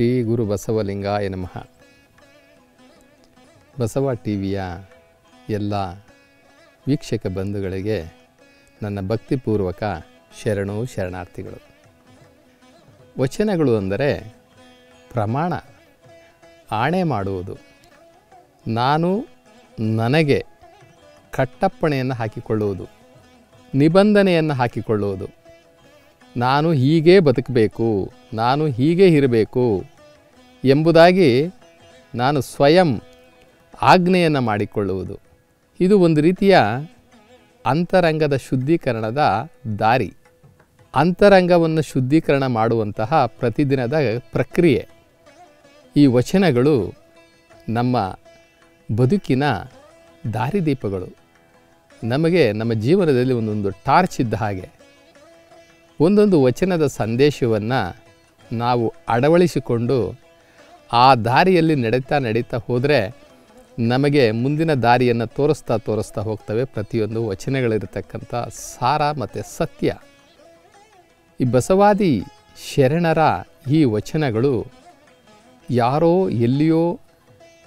ಶ್ರೀ ಗುರು ಬಸವಲಿಂಗಾಯ ನಮಃ. ಬಸವ ಟಿ ವಿಯ ಎಲ್ಲ ವೀಕ್ಷಕ ಬಂಧುಗಳಿಗೆ ನನ್ನ ಭಕ್ತಿಪೂರ್ವಕ ಶರಣು ಶರಣಾರ್ಥಿಗಳು. ವಚನಗಳು ಅಂದರೆ ಪ್ರಮಾಣ, ಆಣೆ ಮಾಡುವುದು. ನಾನು ನನಗೆ ಕಟ್ಟಪ್ಪಣೆಯನ್ನು ಹಾಕಿಕೊಳ್ಳುವುದು, ನಿಬಂಧನೆಯನ್ನು ಹಾಕಿಕೊಳ್ಳುವುದು. ನಾನು ಹೀಗೇ ಬದುಕಬೇಕು, ನಾನು ಹೀಗೆ ಇರಬೇಕು ಎಂಬುದಾಗಿ ನಾನು ಸ್ವಯಂ ಆಜ್ಞೆಯನ್ನು ಮಾಡಿಕೊಳ್ಳುವುದು. ಇದು ಒಂದು ರೀತಿಯ ಅಂತರಂಗದ ಶುದ್ಧೀಕರಣದ ದಾರಿ. ಅಂತರಂಗವನ್ನು ಶುದ್ಧೀಕರಣ ಮಾಡುವಂತಹ ಪ್ರತಿದಿನದ ಪ್ರಕ್ರಿಯೆ. ಈ ವಚನಗಳು ನಮ್ಮ ಬದುಕಿನ ದಾರಿದೀಪಗಳು. ನಮಗೆ ನಮ್ಮ ಜೀವನದಲ್ಲಿ ಒಂದೊಂದು ಟಾರ್ಚ್ ಇದ್ದ ಹಾಗೆ. ಒಂದೊಂದು ವಚನದ ಸಂದೇಶವನ್ನು ನಾವು ಅಳವಡಿಸಿಕೊಂಡು ಆ ದಾರಿಯಲ್ಲಿ ನಡೀತಾ ನಡೀತಾ ಹೋದರೆ ನಮಗೆ ಮುಂದಿನ ದಾರಿಯನ್ನು ತೋರಿಸ್ತಾ ತೋರಿಸ್ತಾ ಹೋಗ್ತವೆ ಪ್ರತಿಯೊಂದು ವಚನಗಳಿರತಕ್ಕಂಥ ಸಾರ ಮತ್ತು ಸತ್ಯ. ಈ ಬಸವಾದಿ ಶರಣರ ಈ ವಚನಗಳು ಯಾರೋ ಎಲ್ಲಿಯೋ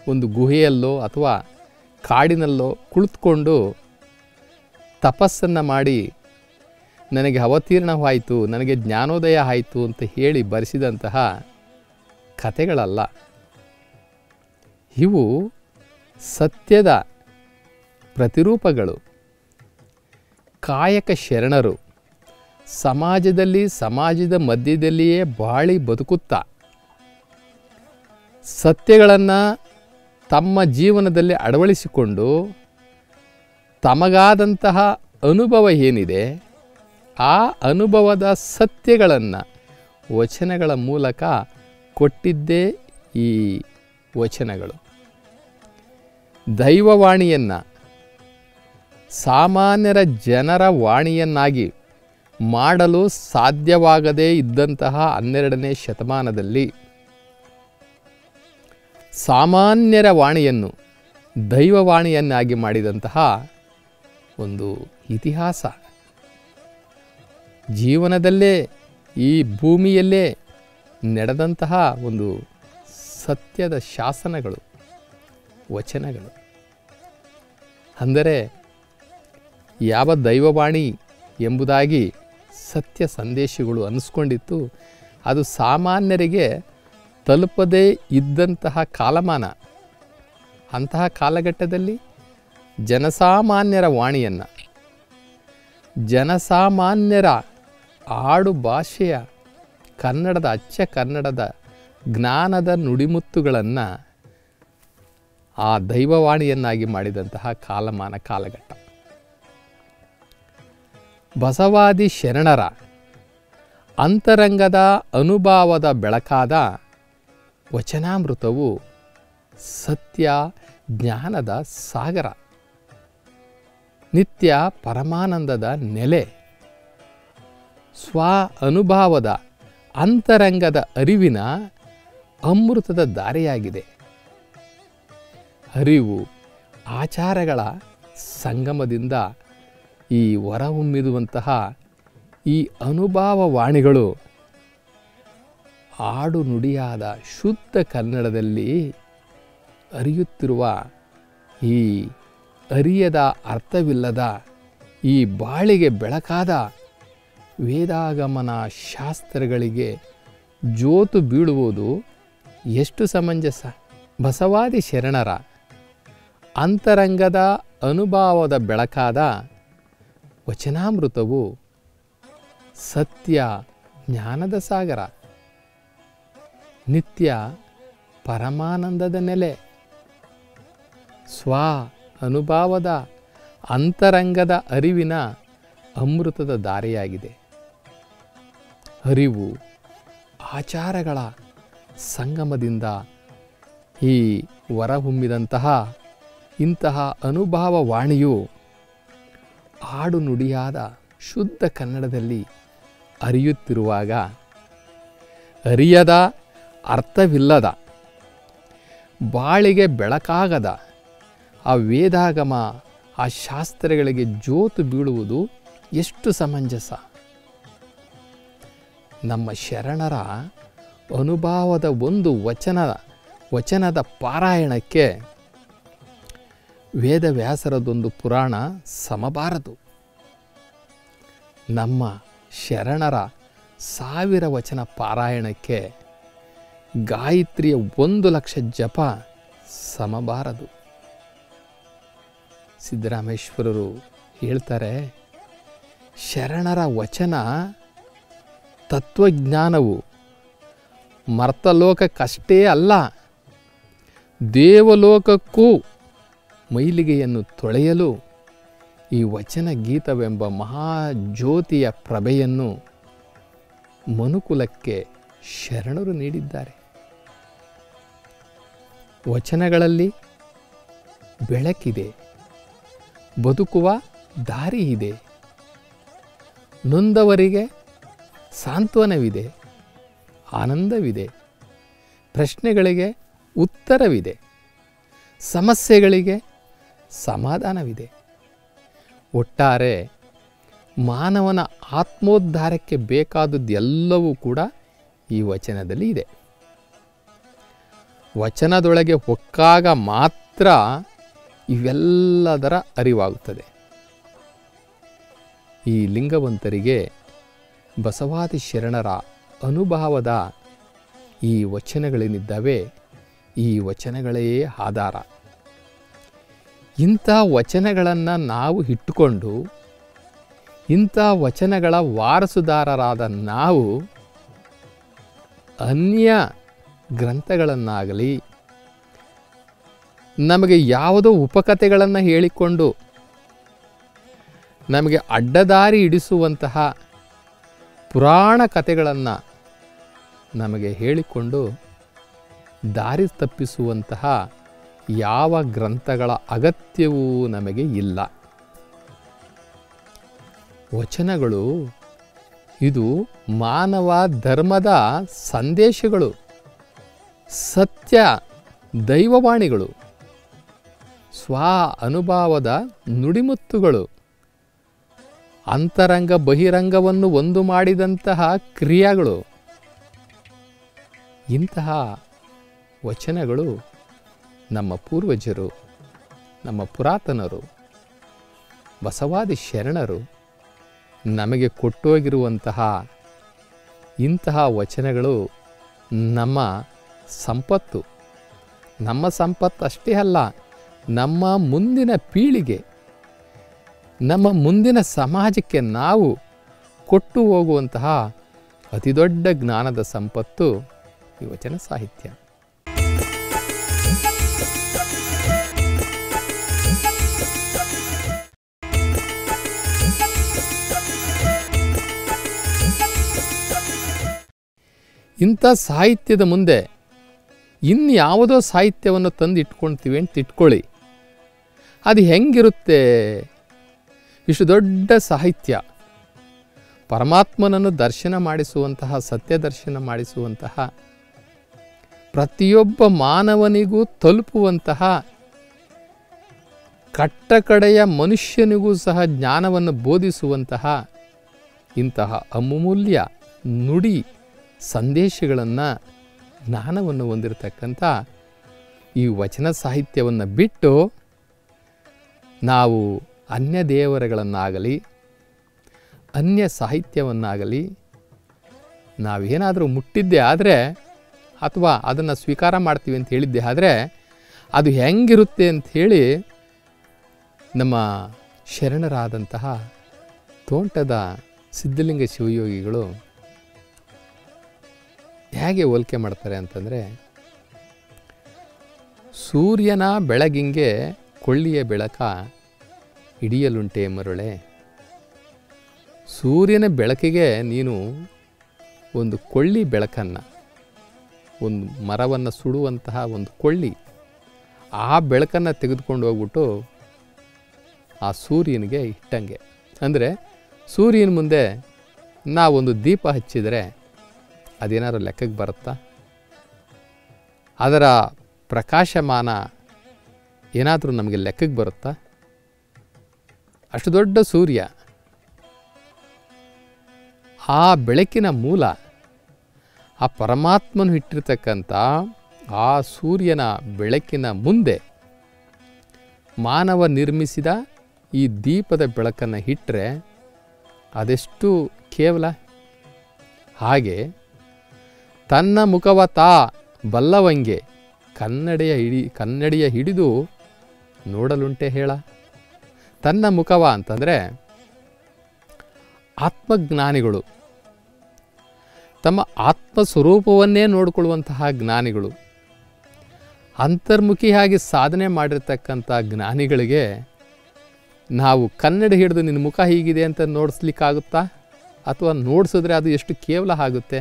ಒಂದು ಗುಹೆಯಲ್ಲೋ ಅಥವಾ ಕಾಡಿನಲ್ಲೋ ಕುಳಿತುಕೊಂಡು ತಪಸ್ಸನ್ನು ಮಾಡಿ ನನಗೆ ಅವತೀರ್ಣವಾಯಿತು, ನನಗೆ ಜ್ಞಾನೋದಯ ಆಯಿತು ಅಂತ ಹೇಳಿ ಬರೆಸಿದಂತಹ ಕಥೆಗಳಲ್ಲ. ಇವು ಸತ್ಯದ ಪ್ರತಿರೂಪಗಳು. ಕಾಯಕ ಶರಣರು ಸಮಾಜದಲ್ಲಿ ಸಮಾಜದ ಮಧ್ಯದಲ್ಲಿಯೇ ಬಾಳಿ ಬದುಕುತ್ತಾ, ಸತ್ಯಗಳನ್ನು ತಮ್ಮ ಜೀವನದಲ್ಲಿ ಅಳವಡಿಸಿಕೊಂಡು ತಮಗಾದಂತಹ ಅನುಭವ ಏನಿದೆ? ಆ ಅನುಭವದ ಸತ್ಯಗಳನ್ನು ವಚನಗಳ ಮೂಲಕ ಕೊಟ್ಟಿದ್ದೇ ಈ ವಚನಗಳು. ದೈವವಾಣಿಯನ್ನು ಸಾಮಾನ್ಯರ ಜನರ ವಾಣಿಯನ್ನಾಗಿ ಮಾಡಲು ಸಾಧ್ಯವಾಗದೇ ಇದ್ದಂತಹ ಹನ್ನೆರಡನೇ ಶತಮಾನದಲ್ಲಿ ಸಾಮಾನ್ಯರ ವಾಣಿಯನ್ನು ದೈವವಾಣಿಯನ್ನಾಗಿ ಮಾಡಿದಂತಹ ಒಂದು ಇತಿಹಾಸ. ಜೀವನದಲ್ಲೇ, ಈ ಭೂಮಿಯಲ್ಲೇ ನಡೆದಂತಹ ಒಂದು ಸತ್ಯದ ಶಾಸನಗಳು, ವಚನಗಳು. ಅಂದರೆ, ಯಾವ ದೈವವಾಣಿ ಎಂಬುದಾಗಿ ಸತ್ಯ ಸಂದೇಶಗಳು ಅನಿಸ್ಕೊಂಡಿತ್ತು, ಅದು ಸಾಮಾನ್ಯರಿಗೆ ತಲುಪದೇ ಇದ್ದಂತಹ ಕಾಲಮಾನ. ಅಂತಹ ಕಾಲಘಟ್ಟದಲ್ಲಿ ಜನಸಾಮಾನ್ಯರ ವಾಣಿಯನ್ನು, ಜನಸಾಮಾನ್ಯರ ಆಡು ಭಾಷೆಯ ಕನ್ನಡದ ಅಚ್ಚ ಕನ್ನಡದ ಜ್ಞಾನದ ನುಡಿಮುತ್ತುಗಳನ್ನು ಆ ದೈವವಾಣಿಯನ್ನಾಗಿ ಮಾಡಿದಂತಹ ಕಾಲಮಾನ ಕಾಲಘಟ್ಟ. ಬಸವಾದಿ ಶರಣರ ಅಂತರಂಗದ ಅನುಭಾವದ ಬೆಳಕಾದ ವಚನಾಮೃತವು ಸತ್ಯ, ಜ್ಞಾನದ ಸಾಗರ, ನಿತ್ಯ ಪರಮಾನಂದದ ನೆಲೆ ಸ್ವ ಅನುಭವದ ಅಂತರಂಗದ ಅರಿವಿನ ಅಮೃತದ ದಾರಿಯಾಗಿದೆ. ಅರಿವು ಆಚಾರಗಳ ಸಂಗಮದಿಂದ ಈ ಹೊರಹೊಮ್ಮಿದುವಂತಹ ಈ ಅನುಭವ ವಾಣಿಗಳು ಆಡು ನುಡಿಯಾದ ಶುದ್ಧ ಕನ್ನಡದಲ್ಲಿ ಅರಿಯುತ್ತಿರುವ ಈ ಅರಿಯದ ಅರ್ಥವಿಲ್ಲದ ಈ ಬಾಳಿಗೆ ಬೆಳಕಾದ ವೇದಾಗಮನ ಶಾಸ್ತ್ರಗಳಿಗೆ ಜೋತು ಬೀಳುವುದು ಎಷ್ಟು ಸಮಂಜಸ? ಬಸವಾದಿ ಶರಣರ ಅಂತರಂಗದ ಅನುಭವದ ಬೆಳಕಾದ ವಚನಾಮೃತವು ಸತ್ಯ ಜ್ಞಾನದ ಸಾಗರ, ನಿತ್ಯ ಪರಮಾನಂದದ ನೆಲೆ, ಸ್ವ ಅನುಭವದ ಅಂತರಂಗದ ಅರಿವಿನ ಅಮೃತದ ದಾರಿಯಾಗಿದೆ. ಅರಿವು ಆಚಾರಗಳ ಸಂಗಮದಿಂದ ಈ ಹೊರಹೊಮ್ಮಿದಂತಹ ಇಂತಹ ಅನುಭವ ವಾಣಿಯು ಆಡು ನುಡಿಯಾದ ಶುದ್ಧ ಕನ್ನಡದಲ್ಲಿ ಅರಿಯುತ್ತಿರುವಾಗ ಅರಿಯದ ಅರ್ಥವಿಲ್ಲದ, ಬಾಳಿಗೆ ಬೆಳಕಾಗದ, ಆ ವೇದಾಗಮ ಆ ಶಾಸ್ತ್ರಗಳಿಗೆ ಜೋತು ಬೀಳುವುದು ಎಷ್ಟು ಸಮಂಜಸ. ನಮ್ಮ ಶರಣರ ಅನುಭಾವದ ಒಂದು ವಚನ, ವಚನದ ಪಾರಾಯಣಕ್ಕೆ ವೇದವ್ಯಾಸರದೊಂದು ಪುರಾಣ ಸಮಬಾರದು. ನಮ್ಮ ಶರಣರ ಸಾವಿರ ವಚನ ಪಾರಾಯಣಕ್ಕೆ ಗಾಯತ್ರಿಯ ಒಂದು ಲಕ್ಷ ಜಪ ಸಮಬಾರದು. ಸಿದ್ದರಾಮೇಶ್ವರರು ಹೇಳ್ತಾರೆ, ಶರಣರ ವಚನ ತತ್ವಜ್ಞಾನವು ಮರ್ತಲೋಕಕ್ಕಷ್ಟೇ ಅಲ್ಲ, ದೇವಲೋಕಕ್ಕೂ ಮೈಲಿಗೆಯನ್ನು ತೊಳೆಯಲು ಈ ವಚನ ಗೀತವೆಂಬ ಮಹಾಜ್ಯೋತಿಯ ಪ್ರಭೆಯನ್ನು ಮನುಕುಲಕ್ಕೆ ಶರಣರು ನೀಡಿದ್ದಾರೆ. ವಚನಗಳಲ್ಲಿ ಬೆಳಕಿದೆ, ಬದುಕುವ ದಾರಿ ಇದೆ ನೊಂದವರಿಗೆ ಸಾಂತ್ವನವಿದೆ, ಆನಂದವಿದೆ, ಪ್ರಶ್ನೆಗಳಿಗೆ ಉತ್ತರವಿದೆ, ಸಮಸ್ಯೆಗಳಿಗೆ ಸಮಾಧಾನವಿದೆ. ಒಟ್ಟಾರೆ ಮಾನವನ ಆತ್ಮೋದ್ಧಾರಕ್ಕೆ ಬೇಕಾದದ್ದೆಲ್ಲವೂ ಕೂಡ ಈ ವಚನದಲ್ಲಿ ಇದೆ. ವಚನದೊಳಗೆ ಹೊಕ್ಕಾಗ ಮಾತ್ರ ಇವೆಲ್ಲದರ ಅರಿವಾಗುತ್ತದೆ. ಈ ಲಿಂಗವಂತರಿಗೆ ಬಸವಾದಿ ಶರಣರ ಅನುಭಾವದ ಈ ವಚನಗಳೇನಿದ್ದಾವೆ? ಈ ವಚನಗಳೇ ಆಧಾರ. ಇಂಥ ವಚನಗಳನ್ನು ನಾವು ಇಟ್ಟುಕೊಂಡು, ಇಂಥ ವಚನಗಳ ವಾರಸುದಾರರಾದ ನಾವು ಅನ್ಯ ಗ್ರಂಥಗಳನ್ನಾಗಲಿ, ನಮಗೆ ಯಾವುದೋ ಉಪಕಥೆಗಳನ್ನು ಹೇಳಿಕೊಂಡು, ನಮಗೆ ಅಡ್ಡದಾರಿ ಇಡಿಸುವಂತಹ ಪುರಾಣ ಕಥೆಗಳನ್ನು ನಮಗೆ ಹೇಳಿಕೊಂಡು ದಾರಿ ತಪ್ಪಿಸುವಂತಹ ಯಾವ ಗ್ರಂಥಗಳ ಅಗತ್ಯವೂ ನಮಗೆ ಇಲ್ಲ. ವಚನಗಳು, ಇದು ಮಾನವ ಧರ್ಮದ ಸಂದೇಶಗಳು, ಸತ್ಯ ದೈವವಾಣಿಗಳು, ಸ್ವ ಅನುಭವದ ನುಡಿಮುತ್ತುಗಳು. ಅಂತರಂಗ ಬಹಿರಂಗವನ್ನು ಒಂದು ಮಾಡಿದಂತಹ ಕ್ರಿಯೆಗಳು. ಇಂತಹ ವಚನಗಳು ನಮ್ಮ ಪೂರ್ವಜರು, ನಮ್ಮ ಪುರಾತನರು, ಬಸವಾದಿ ಶರಣರು ನಮಗೆ ಕೊಟ್ಟೋಗಿರುವಂತಹ ಇಂತಹ ವಚನಗಳು ನಮ್ಮ ಸಂಪತ್ತು. ನಮ್ಮ ಸಂಪತ್ತು ಅಷ್ಟೇ ಅಲ್ಲ, ನಮ್ಮ ಮುಂದಿನ ಪೀಳಿಗೆ. ನಮ್ಮ ಮುಂದಿನ ಸಮಾಜಕ್ಕೆ ನಾವು ಕೊಟ್ಟು ಹೋಗುವಂತಹ ಅತಿದೊಡ್ಡ ಜ್ಞಾನದ ಸಂಪತ್ತು ಯುವಚನ ವಚನ ಸಾಹಿತ್ಯ. ಇಂಥ ಸಾಹಿತ್ಯದ ಮುಂದೆ ಇನ್ಯಾವುದೋ ಸಾಹಿತ್ಯವನ್ನು ತಂದು ಇಟ್ಕೊಳ್ತೀವಿ ಅಂತ ಇಟ್ಕೊಳ್ಳಿ. ಅದು ಹೆಂಗಿರುತ್ತೆ? ಇಷ್ಟು ದೊಡ್ಡ ಸಾಹಿತ್ಯ. ಪರಮಾತ್ಮನನ್ನು ದರ್ಶನ ಮಾಡಿಸುವಂತಹ, ಸತ್ಯ ದರ್ಶನ ಮಾಡಿಸುವಂತಹ, ಪ್ರತಿಯೊಬ್ಬ ಮಾನವನಿಗೂ ತಲುಪುವಂತಹ ಕಟ್ಟಕಡೆಯ ಮನುಷ್ಯನಿಗೂ ಸಹ ಜ್ಞಾನವನ್ನು ಬೋಧಿಸುವಂತಹ ಇಂತಹ ಅಮೂಲ್ಯ ನುಡಿ ಸಂದೇಶಗಳನ್ನು ಜ್ಞಾನವನ್ನು ಹೊಂದಿರತಕ್ಕಂಥ ಈ ವಚನ ಸಾಹಿತ್ಯವನ್ನು ಬಿಟ್ಟು ನಾವು ಅನ್ಯ ದೇವರುಗಳನ್ನಾಗಲಿ, ಅನ್ಯ ಸಾಹಿತ್ಯವನ್ನಾಗಲಿ ನಾವೇನಾದರೂ ಮುಟ್ಟಿದ್ದೆ ಆದರೆ ಅಥವಾ ಅದನ್ನು ಸ್ವೀಕಾರ ಮಾಡ್ತೀವಿ ಅಂತ ಹೇಳಿದ್ದೆ ಆದರೆ ಅದು ಹೆಂಗಿರುತ್ತೆ ಅಂಥೇಳಿ ನಮ್ಮ ಶರಣರಾದಂತಹ ತೋಂಟದ ಸಿದ್ಧಲಿಂಗ ಶಿವಯೋಗಿಗಳು ಹೇಗೆ ಹೋಲಿಕೆ ಮಾಡ್ತಾರೆ ಅಂತಂದರೆ, ಸೂರ್ಯನ ಬೆಳಗಿಂಗೆ ಕೊಳ್ಳಿಯ ಬೆಳಕ ಹಿಡಿಯಲುಂಟೆ ಮರುಳೆ. ಸೂರ್ಯನ ಬೆಳಕಿಗೆ ನೀನು ಒಂದು ಕೊಳ್ಳಿ ಬೆಳಕನ್ನು, ಒಂದು ಮರವನ್ನು ಸುಡುವಂತಹ ಒಂದು ಕೊಳ್ಳಿ, ಆ ಬೆಳಕನ್ನು ತೆಗೆದುಕೊಂಡು ಹೋಗ್ಬಿಟ್ಟು ಆ ಸೂರ್ಯನಿಗೆ ಇಟ್ಟಂಗೆ. ಅಂದರೆ ಸೂರ್ಯನ ಮುಂದೆ ನಾವೊಂದು ದೀಪ ಹಚ್ಚಿದರೆ ಅದೇನಾದ್ರು ಲೆಕ್ಕಕ್ಕೆ ಬರುತ್ತಾ? ಅದರ ಪ್ರಕಾಶಮಾನ ಏನಾದರೂ ನಮಗೆ ಲೆಕ್ಕಕ್ಕೆ ಬರುತ್ತಾ? ಅಷ್ಟು ದೊಡ್ಡ ಸೂರ್ಯ. ಆ ಬೆಳಕಿನ ಮೂಲ, ಆ ಪರಮಾತ್ಮನು ಇಟ್ಟಿರ್ತಕ್ಕಂಥ ಆ ಸೂರ್ಯನ ಬೆಳಕಿನ ಮುಂದೆ ಮಾನವ ನಿರ್ಮಿಸಿದ ಈ ದೀಪದ ಬೆಳಕನ್ನು ಇಟ್ಟರೆ ಅದೆಷ್ಟು ಕೇವಲ? ಹಾಗೆ ತನ್ನ ಮುಖವ ತಾ ಬಲ್ಲವಂಗೆ ಕನ್ನಡಿಯ ಹಿಡಿ, ಕನ್ನಡಿಯ ಹಿಡಿದು ನೋಡಲುಂಟೆ ಹೇಳ? ತನ್ನ ಮುಖವ ಅಂತಂದರೆ ಆತ್ಮಜ್ಞಾನಿಗಳು. ತಮ್ಮ ಆತ್ಮ ಸ್ವರೂಪವನ್ನೇ ನೋಡಿಕೊಳ್ಳುವಂತಹ ಜ್ಞಾನಿಗಳು. ಅಂತರ್ಮುಖಿಯಾಗಿ ಸಾಧನೆ ಮಾಡಿರ್ತಕ್ಕಂಥ ಜ್ಞಾನಿಗಳಿಗೆ ನಾವು ಕನ್ನಡ ಹಿಡಿದು ನಿನ್ನ ಮುಖ ಹೀಗಿದೆ ಅಂತ ನೋಡಿಸ್ಲಿಕ್ಕಾಗುತ್ತಾ? ಅಥವಾ ನೋಡಿಸಿದ್ರೆ ಅದು ಎಷ್ಟು ಕೇವಲ ಆಗುತ್ತೆ?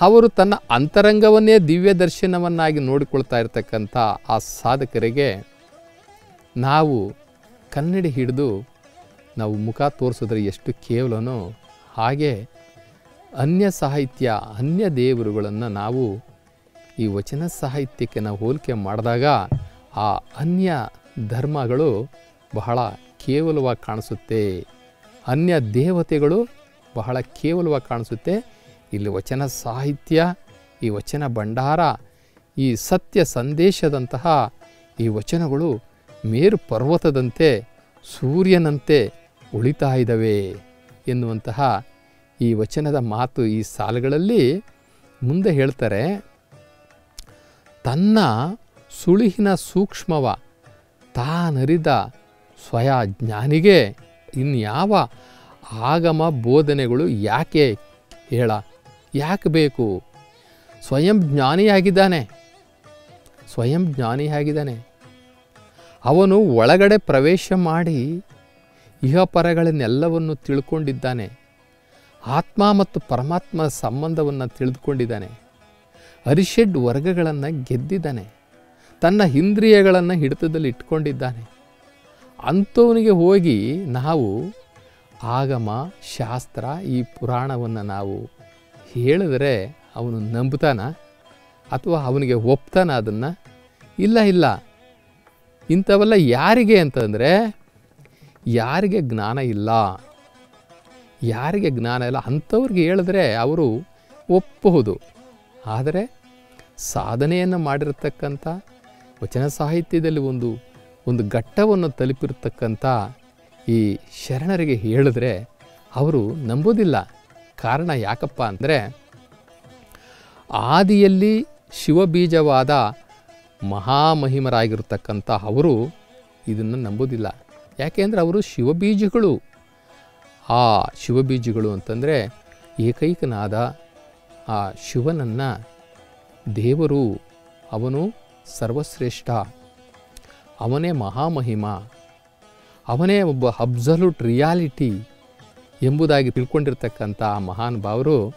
ಅವರು ತನ್ನ ಅಂತರಂಗವನ್ನೇ ದಿವ್ಯ ದರ್ಶನವನ್ನಾಗಿ ನೋಡಿಕೊಳ್ತಾ ಇರತಕ್ಕಂಥ ಆ ಸಾಧಕರಿಗೆ ನಾವು ಕನ್ನಡಿ ಹಿಡಿದು ನಾವು ಮುಖ ತೋರಿಸಿದ್ರೆ ಎಷ್ಟು ಕೇವಲನೋ ಹಾಗೆ ಅನ್ಯ ಸಾಹಿತ್ಯ, ಅನ್ಯ ದೇವರುಗಳನ್ನು ನಾವು ಈ ವಚನ ಸಾಹಿತ್ಯಕ್ಕೆ ನಾವು ಹೋಲಿಕೆ ಮಾಡಿದಾಗ ಆ ಅನ್ಯ ಧರ್ಮಗಳು ಬಹಳ ಕೇವಲವಾಗಿ ಕಾಣಿಸುತ್ತೆ. ಅನ್ಯ ದೇವತೆಗಳು ಬಹಳ ಕೇವಲವಾಗಿ ಕಾಣಿಸುತ್ತೆ. ಇಲ್ಲಿ ವಚನ ಸಾಹಿತ್ಯ, ಈ ವಚನ ಭಂಡಾರ, ಈ ಸತ್ಯ ಸಂದೇಶದಂತಹ ಈ ವಚನಗಳು ಮೇರು ಪರ್ವತದಂತೆ ಸೂರ್ಯನಂತೆ ಉಳಿತಾ ಇದ್ದಾವೆ ಎನ್ನುವಂತಹ ಈ ವಚನದ ಮಾತು ಈ ಸಾಲುಗಳಲ್ಲಿ ಮುಂದೆ ಹೇಳ್ತಾರೆ, ತನ್ನ ಸುಳಿಹಿನ ಸೂಕ್ಷ್ಮವ ತಾನರಿದ ಸ್ವಯ ಜ್ಞಾನಿಗೆ ಇನ್ಯಾವ ಆಗಮ ಬೋಧನೆಗಳು ಯಾಕೆ ಹೇಳ, ಯಾಕೆ ಬೇಕು? ಸ್ವಯಂ ಜ್ಞಾನಿಯಾಗಿದ್ದಾನೆ ಸ್ವಯಂ ಜ್ಞಾನಿಯಾಗಿದ್ದಾನೆ. ಅವನು ಒಳಗಡೆ ಪ್ರವೇಶ ಮಾಡಿ ಇಹಪರಗಳನ್ನೆಲ್ಲವನ್ನು ತಿಳ್ಕೊಂಡಿದ್ದಾನೆ. ಆತ್ಮ ಮತ್ತು ಪರಮಾತ್ಮ ಸಂಬಂಧವನ್ನು ತಿಳಿದುಕೊಂಡಿದ್ದಾನೆ. ಅರಿಷಡ್ ವರ್ಗಗಳನ್ನು ಗೆದ್ದಿದ್ದಾನೆ. ತನ್ನ ಇಂದ್ರಿಯಗಳನ್ನು ಹಿಡಿತದಲ್ಲಿ ಇಟ್ಕೊಂಡಿದ್ದಾನೆ. ಅಂಥವನಿಗೆ ಹೋಗಿ ನಾವು ಆಗಮ, ಶಾಸ್ತ್ರ ಈ ಪುರಾಣವನ್ನು ನಾವು ಹೇಳಿದರೆ ಅವನು ನಂಬ್ತಾನ ಅಥವಾ ಅವನಿಗೆ ಒಪ್ತಾನ ಅದನ್ನು? ಇಲ್ಲ ಇಲ್ಲ. ಇಂಥವೆಲ್ಲ ಯಾರಿಗೆ ಅಂತಂದರೆ, ಯಾರಿಗೆ ಜ್ಞಾನ ಇಲ್ಲ, ಯಾರಿಗೆ ಜ್ಞಾನ ಇಲ್ಲ ಅಂಥವ್ರಿಗೆ ಹೇಳಿದ್ರೆ ಅವರು ಒಪ್ಪಬಹುದು ಆದರೆ ಸಾಧನೆಯನ್ನು ಮಾಡಿರತಕ್ಕಂಥ, ವಚನ ಸಾಹಿತ್ಯದಲ್ಲಿ ಒಂದು ಒಂದು ಘಟ್ಟವನ್ನು ತಲುಪಿರ್ತಕ್ಕಂಥ ಈ ಶರಣರಿಗೆ ಹೇಳಿದ್ರೆ ಅವರು ನಂಬೋದಿಲ್ಲ ಕಾರಣ ಯಾಕಪ್ಪ ಅಂದರೆ, ಆದಿಯಲ್ಲಿ ಶಿವಬೀಜವಾದ ಮಹಾಮಹಿಮರಾಗಿರ್ತಕ್ಕಂಥ ಅವರು ಇದನ್ನು ನಂಬೋದಿಲ್ಲ. ಯಾಕೆಂದರೆ ಅವರು ಶಿವಬೀಜಗಳು. ಆ ಶಿವಬೀಜಗಳು ಅಂತಂದರೆ ಏಕೈಕನಾದ ಆ ಶಿವನನ್ನು ದೇವರು, ಅವನು ಸರ್ವಶ್ರೇಷ್ಠ, ಅವನೇ ಮಹಾಮಹಿಮ, ಅವನೇ ಒಬ್ಬ ಅಬ್ಸಲ್ಯೂಟ್ ರಿಯಾಲಿಟಿ ಎಂಬುದಾಗಿ ತಿಳ್ಕೊಂಡಿರ್ತಕ್ಕಂಥ ಆ ಮಹಾನ್ ಭಾವರು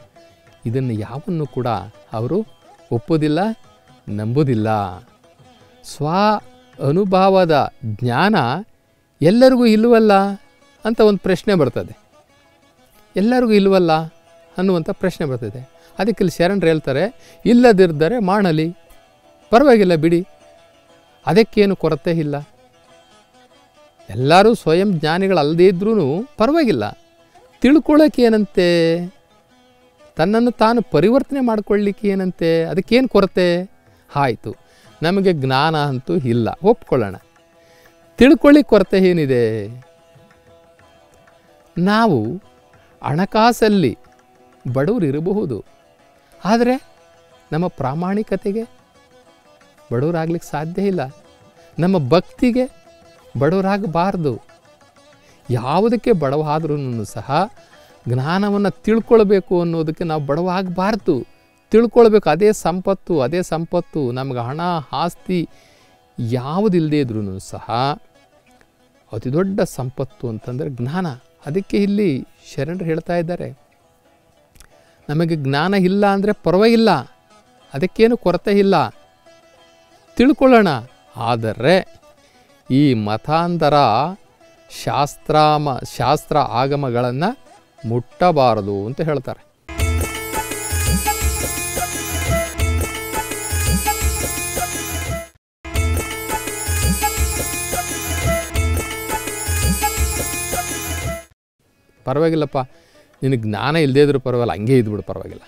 ಇದನ್ನು ಯಾವನ್ನು ಕೂಡ ಅವರು ಒಪ್ಪೋದಿಲ್ಲ, ನಂಬೋದಿಲ್ಲ. ಸ್ವ ಅನುಭವದ ಜ್ಞಾನ ಎಲ್ಲರಿಗೂ ಇಲ್ಲವಲ್ಲ ಅಂತ ಒಂದು ಪ್ರಶ್ನೆ ಬರ್ತದೆ. ಎಲ್ಲರಿಗೂ ಇಲ್ಲವಲ್ಲ ಅನ್ನುವಂಥ ಪ್ರಶ್ನೆ ಬರ್ತದೆ. ಅದಕ್ಕೆ ಇಲ್ಲಿ ಶರಣರು ಹೇಳ್ತಾರೆ, ಇಲ್ಲದಿದ್ದರೆ ಮಾಡಲಿ ಪರವಾಗಿಲ್ಲ ಬಿಡಿ. ಅದಕ್ಕೇನು ಕೊರತೆ ಇಲ್ಲ. ಎಲ್ಲರೂ ಸ್ವಯಂ ಜ್ಞಾನಿಗಳಲ್ಲದೇ ಇದ್ರೂ ಪರವಾಗಿಲ್ಲ. ತಿಳ್ಕೊಳ್ಳೋಕೆ ಏನಂತೆ? ತನ್ನನ್ನು ತಾನು ಪರಿವರ್ತನೆ ಮಾಡ್ಕೊಳ್ಳಿಕ್ಕೆ ಏನಂತೆ? ಅದಕ್ಕೇನು ಕೊರತೆ? ಆಯಿತು. ನಮಗೆ ಜ್ಞಾನ ಅಂತೂ ಇಲ್ಲ. ಒಪ್ಕೊಳ್ಳೋಣ. ತಿಳ್ಕೊಳ್ಳಿ ಕೊರತೆ ಏನಿದೆ? ನಾವು ಹಣಕಾಸಲ್ಲಿ ಬಡವರು ಇರಬಹುದು ಆದರೆ ನಮ್ಮ ಪ್ರಾಮಾಣಿಕತೆಗೆ ಬಡವರಾಗ್ಲಿಕ್ಕೆ ಸಾಧ್ಯ ಇಲ್ಲ. ನಮ್ಮ ಭಕ್ತಿಗೆ ಬಡವರಾಗಬಾರ್ದು. ಯಾವುದಕ್ಕೆ ಬಡವಾದ್ರೂ ಸಹ ಜ್ಞಾನವನ್ನು ತಿಳ್ಕೊಳ್ಬೇಕು ಅನ್ನೋದಕ್ಕೆ ನಾವು ಬಡವ ಆಗಬಾರ್ದು ತಿಳ್ಕೊಳ್ಬೇಕು. ಅದೇ ಸಂಪತ್ತು ಅದೇ ಸಂಪತ್ತು. ನಮಗೆ ಹಣ, ಆಸ್ತಿ ಯಾವುದಿಲ್ಲದೇ ಇದ್ರೂ ಸಹ ಅತಿ ದೊಡ್ಡ ಸಂಪತ್ತು ಅಂತಂದರೆ ಜ್ಞಾನ. ಅದಕ್ಕೆ ಇಲ್ಲಿ ಶರಣರು ಹೇಳ್ತಾ ಇದ್ದಾರೆ. ನಮಗೆ ಜ್ಞಾನ ಇಲ್ಲ ಅಂದರೆ ಪರವಾಗಿಲ್ಲ. ಅದಕ್ಕೇನು ಕೊರತೆ ಇಲ್ಲ. ತಿಳ್ಕೊಳ್ಳೋಣ. ಆದರೆ ಈ ಮತಾಂತರ ಶಾಸ್ತ್ರಾಮ, ಶಾಸ್ತ್ರ ಆಗಮಗಳನ್ನು ಮುಟ್ಟಬಾರದು ಅಂತ ಹೇಳ್ತಾರೆ. ಪರವಾಗಿಲ್ಲಪ್ಪ. ನಿನಗೆ ಜ್ಞಾನ ಇಲ್ಲದೇ ಇದ್ರೂ ಪರವಾಗಿಲ್ಲ, ಹಂಗೆ ಇದ್ಬಿಡು ಪರವಾಗಿಲ್ಲ.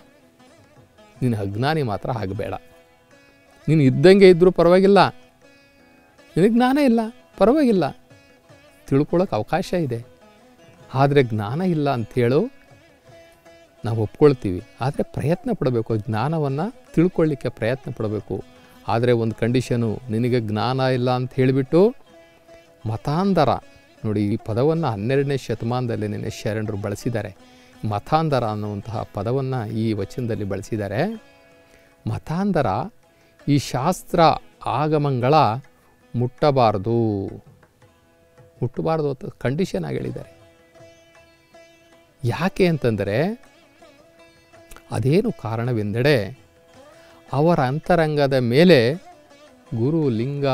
ನಿನ್ನ ಅಜ್ಞಾನಿ ಮಾತ್ರ ಆಗಬೇಡ. ನೀನು ಇದ್ದಂಗೆ ಇದ್ದರೂ ಪರವಾಗಿಲ್ಲ. ನಿನಗೆ ಜ್ಞಾನ ಇಲ್ಲ, ಪರವಾಗಿಲ್ಲ. ತಿಳ್ಕೊಳ್ಳೋಕೆ ಅವಕಾಶ ಇದೆ. ಆದರೆ ಜ್ಞಾನ ಇಲ್ಲ ಅಂಥೇಳು ನಾವು ಒಪ್ಕೊಳ್ತೀವಿ. ಆದರೆ ಪ್ರಯತ್ನ ಪಡಬೇಕು, ಜ್ಞಾನವನ್ನು ತಿಳ್ಕೊಳ್ಳಿಕ್ಕೆ ಪ್ರಯತ್ನ ಪಡಬೇಕು. ಆದರೆ ಒಂದು ಕಂಡೀಷನು ನಿನಗೆ ಜ್ಞಾನ ಇಲ್ಲ ಅಂತ ಹೇಳಿಬಿಟ್ಟು ಮತಾಂಧರ. ನೋಡಿ, ಈ ಪದವನ್ನು ಹನ್ನೆರಡನೇ ಶತಮಾನದಲ್ಲಿ ನಿನ್ನೆ ಶರಣರು ಬಳಸಿದ್ದಾರೆ. ಮತಾಂಧರ ಅನ್ನುವಂತಹ ಪದವನ್ನು ಈ ವಚನದಲ್ಲಿ ಬಳಸಿದ್ದಾರೆ. ಮತಾಂಧರ, ಈ ಶಾಸ್ತ್ರ ಆಗಮಗಳ ಮುಟ್ಟಬಾರದು. ಮುಟ್ಟಬಾರದು ಅಂತ ಕಂಡೀಷನ್ ಆಗಿ ಹೇಳಿದ್ದಾರೆ. ಯಾಕೆ ಅಂತಂದರೆ, ಅದೇನು ಕಾರಣವೆಂದೆಡೆ ಅವರ ಅಂತರಂಗದ ಮೇಲೆ ಗುರು ಲಿಂಗ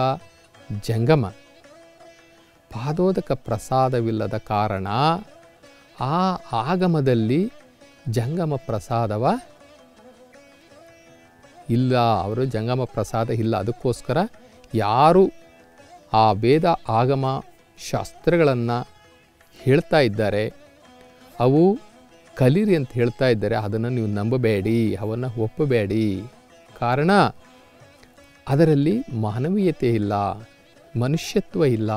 ಜಂಗಮ ಪಾದೋದಕ ಪ್ರಸಾದವಿಲ್ಲದ ಕಾರಣ ಆ ಆಗಮದಲ್ಲಿ ಜಂಗಮ ಪ್ರಸಾದವ ಇಲ್ಲ. ಅವರು ಜಂಗಮ ಪ್ರಸಾದ ಇಲ್ಲ. ಅದಕ್ಕೋಸ್ಕರ ಯಾರು ಆ ವೇದ ಆಗಮ ಶಾಸ್ತ್ರಗಳನ್ನು ಹೇಳ್ತಾ ಇದ್ದಾರೆ, ಅವು ಕಲೀರಿ ಅಂತ ಹೇಳ್ತಾ ಇದ್ದಾರೆ, ಅದನ್ನು ನೀವು ನಂಬಬೇಡಿ, ಅವನ್ನು ಒಪ್ಪಬೇಡಿ. ಕಾರಣ, ಅದರಲ್ಲಿ ಮಾನವೀಯತೆ ಇಲ್ಲ, ಮನುಷ್ಯತ್ವ ಇಲ್ಲ.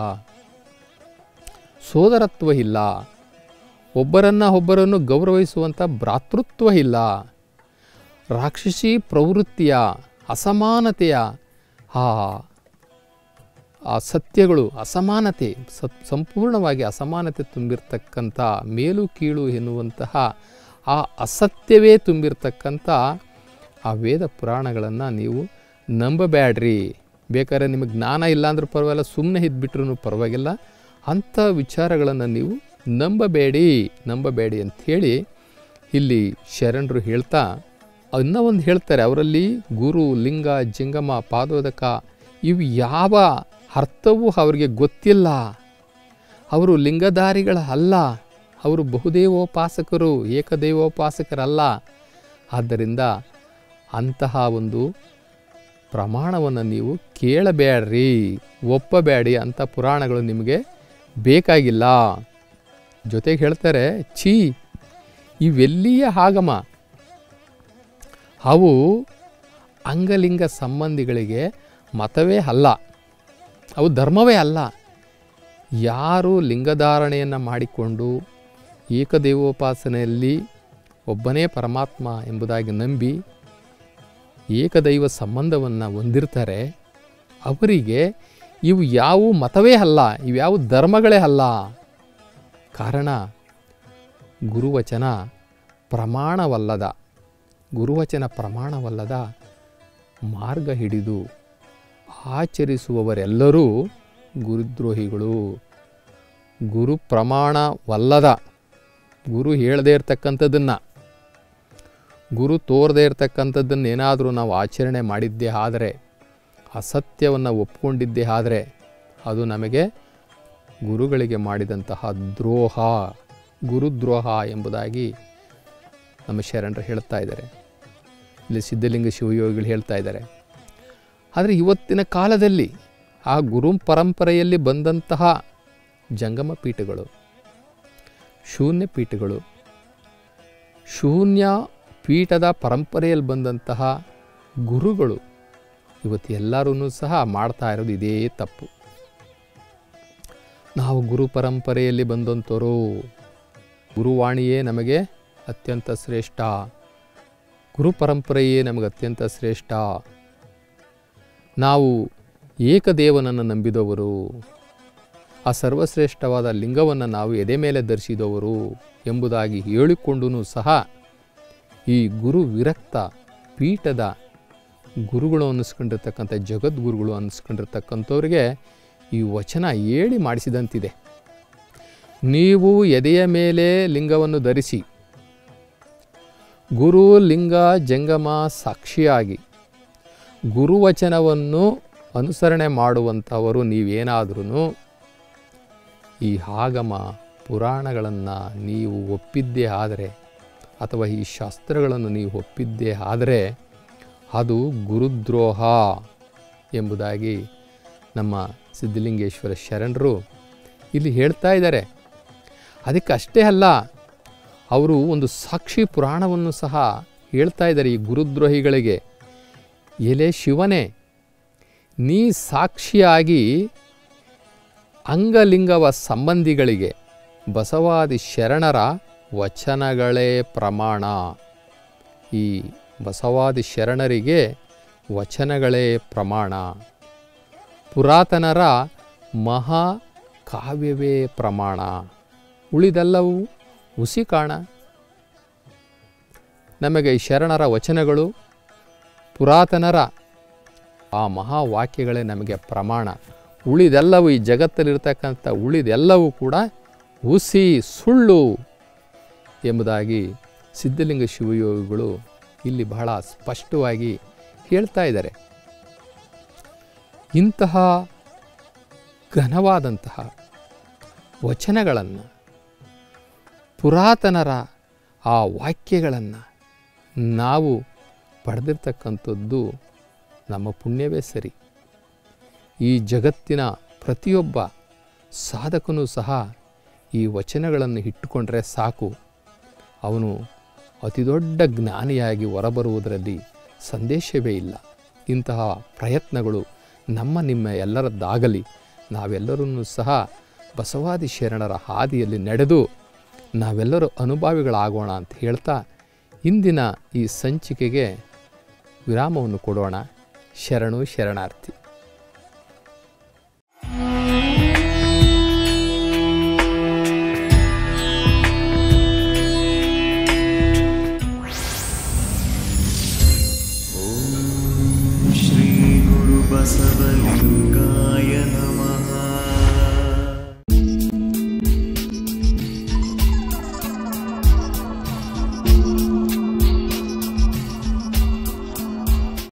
ಸೋದರತ್ವ ಇಲ್ಲ ಒಬ್ಬರನ್ನ ಒಬ್ಬರನ್ನು ಗೌರವಿಸುವಂಥ ಭ್ರಾತೃತ್ವ ಇಲ್ಲ ರಾಕ್ಷಸಿ ಪ್ರವೃತ್ತಿಯ ಅಸಮಾನತೆಯ ಆ ಆ ಸತ್ಯಗಳು ಅಸಮಾನತೆ ಸತ್ ಸಂಪೂರ್ಣವಾಗಿ ಅಸಮಾನತೆ ತುಂಬಿರ್ತಕ್ಕಂಥ ಮೇಲು ಕೀಳು ಎನ್ನುವಂತಹ ಆ ಅಸತ್ಯವೇ ತುಂಬಿರ್ತಕ್ಕಂಥ ಆ ವೇದ ಪುರಾಣಗಳನ್ನು ನೀವು ನಂಬಬೇಡ್ರಿ ಬೇಕಾದ್ರೆ ನಿಮಗೆ ಜ್ಞಾನ ಇಲ್ಲಾಂದ್ರೂ ಪರವಾಗಿಲ್ಲ ಸುಮ್ಮನೆ ಇದ್ಬಿಟ್ರೂ ಪರವಾಗಿಲ್ಲ. ಅಂಥ ವಿಚಾರಗಳನ್ನು ನೀವು ನಂಬಬೇಡಿ ನಂಬಬೇಡಿ ಅಂಥೇಳಿ ಇಲ್ಲಿ ಶರಣರು ಹೇಳ್ತಾ, ಇನ್ನೂ ಒಂದು ಹೇಳ್ತಾರೆ, ಅವರಲ್ಲಿ ಗುರು, ಲಿಂಗ, ಜಿಂಗಮ, ಪಾದೋದಕ ಇವು ಯಾವ ಅರ್ಥವೂ ಅವರಿಗೆ ಗೊತ್ತಿಲ್ಲ. ಅವರು ಲಿಂಗಧಾರಿಗಳ ಅಲ್ಲ, ಅವರು ಬಹುದೇವೋಪಾಸಕರು, ಏಕದೇವೋಪಾಸಕರಲ್ಲ. ಆದ್ದರಿಂದ ಅಂತಹ ಒಂದು ಪ್ರಮಾಣವನ್ನು ನೀವು ಕೇಳಬೇಡ್ರಿ, ಒಪ್ಪಬೇಡಿ ಅಂತ ಪುರಾಣಗಳು ನಿಮಗೆ ಬೇಕಾಗಿಲ್ಲ. ಜೊತೆಗೆ ಹೇಳ್ತಾರೆ, ಛೀ, ಇವೆಲ್ಲಿಯ ಆಗಮ ಅವು ಅಂಗಲಿಂಗ ಸಂಬಂಧಿಗಳಿಗೆ ಮತವೇ ಅಲ್ಲ. ಅವು ಧರ್ಮವೇ ಅಲ್ಲ. ಯಾರು ಲಿಂಗಧಾರಣೆಯನ್ನು ಮಾಡಿಕೊಂಡು ಏಕದೈವೋಪಾಸನೆಯಲ್ಲಿ ಒಬ್ಬನೇ ಪರಮಾತ್ಮ ಎಂಬುದಾಗಿ ನಂಬಿ ಏಕದೈವ ಸಂಬಂಧವನ್ನು ಹೊಂದಿರ್ತಾರೆ, ಅವರಿಗೆ ಇವು ಯಾವ ಮತವೇ ಅಲ್ಲ ಇವ್ಯಾವ ಧರ್ಮಗಳೇ ಅಲ್ಲ. ಕಾರಣ, ಗುರುವಚನ ಪ್ರಮಾಣವಲ್ಲದ ಗುರುವಚನ ಪ್ರಮಾಣವಲ್ಲದ ಮಾರ್ಗ ಹಿಡಿದು ಆಚರಿಸುವವರೆಲ್ಲರೂ ಗುರುದ್ರೋಹಿಗಳು. ಗುರು ಪ್ರಮಾಣವಲ್ಲದ, ಗುರು ಹೇಳದೇ ಇರ್ತಕ್ಕಂಥದ್ದನ್ನು, ಗುರು ತೋರದೇ ಇರ್ತಕ್ಕಂಥದ್ದನ್ನು ಏನಾದರೂ ನಾವು ಆಚರಣೆ ಮಾಡಿದ್ದೇ ಆದರೆ ಅಸತ್ಯವನ್ನು ಒಪ್ಕೊಂಡಿದ್ದೇ ಆದರೆ ಅದು ನಮಗೆ ಗುರುಗಳಿಗೆ ಮಾಡಿದಂತಹ ದ್ರೋಹ, ಗುರುದ್ರೋಹ ಎಂಬುದಾಗಿ ನಮ್ಮ ಶರಣರು ಹೇಳ್ತಾ ಇದ್ದಾರೆ. ಇಲ್ಲಿ ಸಿದ್ಧಲಿಂಗ ಶಿವಯೋಗಿಗಳು ಹೇಳ್ತಾ ಇದ್ದಾರೆ. ಆದರೆ ಇವತ್ತಿನ ಕಾಲದಲ್ಲಿ ಆ ಗುರು ಪರಂಪರೆಯಲ್ಲಿ ಬಂದಂತಹ ಜಂಗಮ ಪೀಠಗಳು, ಶೂನ್ಯ ಪೀಠಗಳು, ಶೂನ್ಯ ಪೀಠದ ಪರಂಪರೆಯಲ್ಲಿ ಬಂದಂತಹ ಗುರುಗಳು ಇವತ್ತು ಎಲ್ಲರೂ ಸಹ ಮಾಡ್ತಾ ಇರೋದು ಇದೇ ತಪ್ಪು. ನಾವು ಗುರು ಪರಂಪರೆಯಲ್ಲಿ ಬಂದಂಥವರು ಗುರುವಾಣಿಯೇ ನಮಗೆ ಅತ್ಯಂತ ಶ್ರೇಷ್ಠ. ಗುರು ಪರಂಪರೆಯೇ ನಮಗೆ ಅತ್ಯಂತ ಶ್ರೇಷ್ಠ. ನಾವು ಏಕದೇವನನ್ನು ನಂಬಿದವರು. ಆ ಸರ್ವಶ್ರೇಷ್ಠವಾದ ಲಿಂಗವನ್ನು ನಾವು ಎದೆ ಮೇಲೆ ಧರಿಸಿದವರು ಎಂಬುದಾಗಿ ಹೇಳಿಕೊಂಡೂ ಸಹ ಈ ಗುರು ವಿರಕ್ತ ಪೀಠದ ಗುರುಗಳು ಅನ್ನಿಸ್ಕೊಂಡಿರ್ತಕ್ಕಂಥ, ಜಗದ್ಗುರುಗಳು ಅನ್ನಿಸ್ಕೊಂಡಿರ್ತಕ್ಕಂಥವ್ರಿಗೆ ಈ ವಚನ ಹೇಳಿ ಮಾಡಿಸಿದಂತಿದೆ. ನೀವು ಎದೆಯ ಮೇಲೆ ಲಿಂಗವನ್ನು ಧರಿಸಿ, ಗುರು ಲಿಂಗ ಜಂಗಮ ಸಾಕ್ಷಿಯಾಗಿ, ಗುರುವಚನವನ್ನು ಅನುಸರಣೆ ಮಾಡುವಂಥವರು ನೀವೇನಾದ್ರೂ ಈ ಆಗಮ ಪುರಾಣಗಳನ್ನು ನೀವು ಒಪ್ಪಿದ್ದೇ ಆದರೆ, ಅಥವಾ ಈ ಶಾಸ್ತ್ರಗಳನ್ನು ನೀವು ಒಪ್ಪಿದ್ದೇ ಆದರೆ ಅದು ಗುರುದ್ರೋಹ ಎಂಬುದಾಗಿ ನಮ್ಮ ಸಿದ್ಧಲಿಂಗೇಶ್ವರ ಶರಣರು ಇಲ್ಲಿ ಹೇಳ್ತಾ ಇದ್ದಾರೆ. ಅದಕ್ಕೆ ಅಷ್ಟೇ ಅಲ್ಲ, ಅವರು ಒಂದು ಸಾಕ್ಷಿ ಪುರಾಣವನ್ನು ಸಹ ಹೇಳ್ತಾ ಇದ್ದಾರೆ ಈ ಗುರುದ್ರೋಹಿಗಳಿಗೆ. ಎಲೆ ಶಿವನೇ, ನೀ ಸಾಕ್ಷಿಯಾಗಿ ಅಂಗಲಿಂಗವ ಸಂಬಂಧಿಗಳಿಗೆ ಬಸವಾದಿ ಶರಣರ ವಚನಗಳೇ ಪ್ರಮಾಣ. ಈ ಬಸವಾದಿ ಶರಣರಿಗೆ ವಚನಗಳೇ ಪ್ರಮಾಣ. ಪುರಾತನರ ಮಹಾ ಕಾವ್ಯವೇ ಪ್ರಮಾಣ. ಉಳಿದೆಲ್ಲವೂ ಹುಸಿ ಕಾಣ. ನಮಗೆ ಶರಣರ ವಚನಗಳು, ಪುರಾತನರ ಆ ಮಹಾವಾಕ್ಯಗಳೇ ನಮಗೆ ಪ್ರಮಾಣ. ಉಳಿದೆಲ್ಲವೂ ಈ ಜಗತ್ತಲ್ಲಿರ್ತಕ್ಕಂಥ ಉಳಿದೆಲ್ಲವೂ ಕೂಡ ಹುಸಿ, ಸುಳ್ಳು ಎಂಬುದಾಗಿ ಸಿದ್ಧಲಿಂಗ ಶಿವಯೋಗಿಗಳು ಇಲ್ಲಿ ಬಹಳ ಸ್ಪಷ್ಟವಾಗಿ ಹೇಳ್ತಾ ಇದ್ದಾರೆ. ಇಂತಹ ಘನವಾದಂತಹ ವಚನಗಳನ್ನು, ಪುರಾತನರ ಆ ವಾಕ್ಯಗಳನ್ನು ನಾವು ಪಡೆದಿರ್ತಕ್ಕಂಥದ್ದು ನಮ್ಮ ಪುಣ್ಯವೇ ಸರಿ. ಈ ಜಗತ್ತಿನ ಪ್ರತಿಯೊಬ್ಬ ಸಾಧಕನೂ ಸಹ ಈ ವಚನಗಳನ್ನು ಇಟ್ಟುಕೊಂಡ್ರೆ ಸಾಕು. ಅವನು ಅತಿ ದೊಡ್ಡ ಜ್ಞಾನಿಯಾಗಿ ಹೊರಬರುವುದರಲ್ಲಿ ಸಂದೇಶವೇ ಇಲ್ಲ. ಇಂತಹ ಪ್ರಯತ್ನಗಳು ನಮ್ಮ ನಿಮ್ಮ ಎಲ್ಲರದ್ದಾಗಲಿ ನಾವೆಲ್ಲರೂ ಸಹ ಬಸವಾದಿ ಶರಣರ ಹಾದಿಯಲ್ಲಿ ನಡೆದು ನಾವೆಲ್ಲರೂ ಅನುಭಾವಿಗಳಾಗೋಣ ಅಂತ ಹೇಳ್ತಾ ಇಂದಿನ ಈ ಸಂಚಿಕೆಗೆ ವಿರಾಮವನ್ನು ಕೊಡೋಣ. ಶರಣು ಶರಣಾರ್ಥಿ.